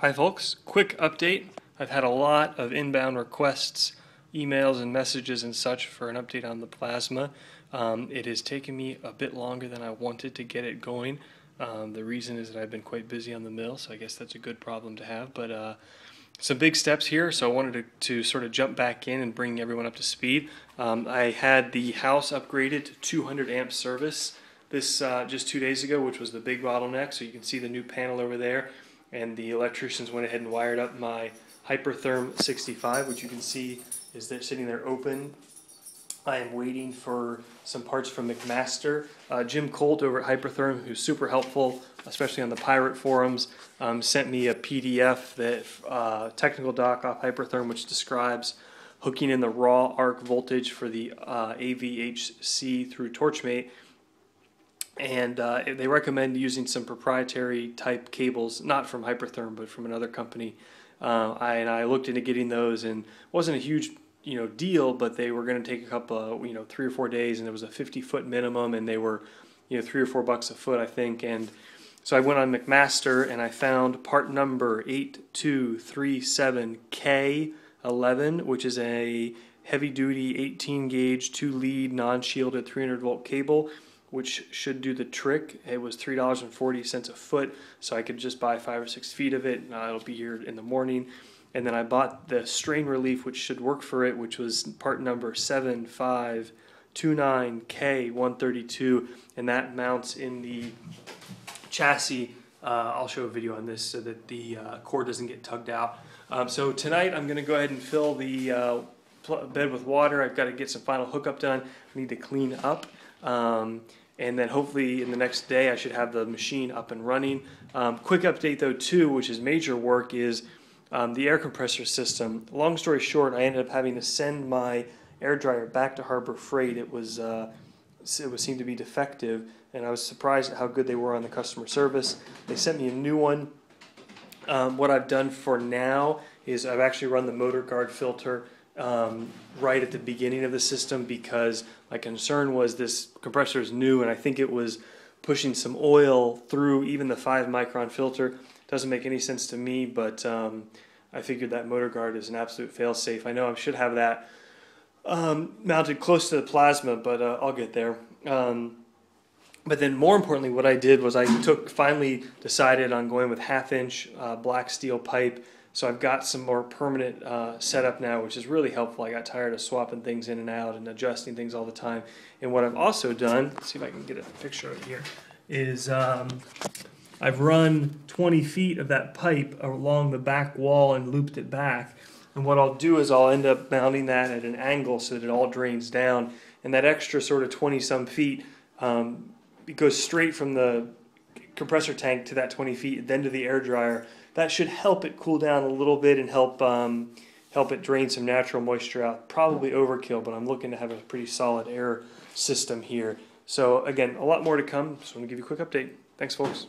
Hi, folks. Quick update. I've had a lot of inbound requests, emails, and messages and such for an update on the plasma. Um, it has taken me a bit longer than I wanted to get it going. Um, the reason is that I've been quite busy on the mill, so I guess that's a good problem to have. But uh, some big steps here, so I wanted to, to sort of jump back in and bring everyone up to speed. Um, I had the house upgraded to 200 amp service this uh, just two days ago, which was the big bottleneck. So you can see the new panel over there and the electricians went ahead and wired up my Hypertherm 65, which you can see is sitting there open. I am waiting for some parts from McMaster. Uh, Jim Colt over at Hypertherm, who's super helpful, especially on the pirate forums, um, sent me a PDF that uh, technical doc off Hypertherm, which describes hooking in the raw arc voltage for the uh, AVHC through Torchmate and uh, they recommend using some proprietary type cables, not from Hypertherm, but from another company. Uh, I, and I looked into getting those, and wasn't a huge you know deal, but they were going to take a couple, of, you know, three or four days, and it was a 50 foot minimum, and they were, you know, three or four bucks a foot, I think, and. So I went on McMaster and I found part number 8237K11, which is a heavy duty 18 gauge, two lead, non shielded 300 volt cable which should do the trick. It was three dollars and forty cents a foot, so I could just buy five or six feet of it. Uh, it'll be here in the morning. And then I bought the strain relief, which should work for it, which was part number seven five two nine K one thirty two, and that mounts in the chassis. Uh, I'll show a video on this so that the uh, cord doesn't get tugged out. Um, so tonight I'm going to go ahead and fill the uh, bed with water. I've got to get some final hookup done. I need to clean up. Um, and then hopefully in the next day I should have the machine up and running. Um, quick update though too, which is major work, is um, the air compressor system. Long story short, I ended up having to send my air dryer back to Harbor Freight. It was uh, it was seemed to be defective, and I was surprised at how good they were on the customer service. They sent me a new one. Um, what I've done for now is I've actually run the motor guard filter um, right at the beginning of the system because my concern was this compressor is new and I think it was pushing some oil through even the 5 micron filter. Doesn't make any sense to me, but um, I figured that motor guard is an absolute fail-safe. I know I should have that um, mounted close to the plasma, but uh, I'll get there. Um, but then more importantly, what I did was I took finally decided on going with half-inch uh, black steel pipe so I've got some more permanent uh, setup now, which is really helpful. I got tired of swapping things in and out and adjusting things all the time. And what I've also done, see if I can get a picture of it here, is um, I've run 20 feet of that pipe along the back wall and looped it back. And what I'll do is I'll end up mounting that at an angle so that it all drains down. And that extra sort of 20 some feet um, goes straight from the compressor tank to that 20 feet, then to the air dryer that should help it cool down a little bit and help um, help it drain some natural moisture out. Probably overkill, but I'm looking to have a pretty solid air system here. So again, a lot more to come. Just want to give you a quick update. Thanks, folks.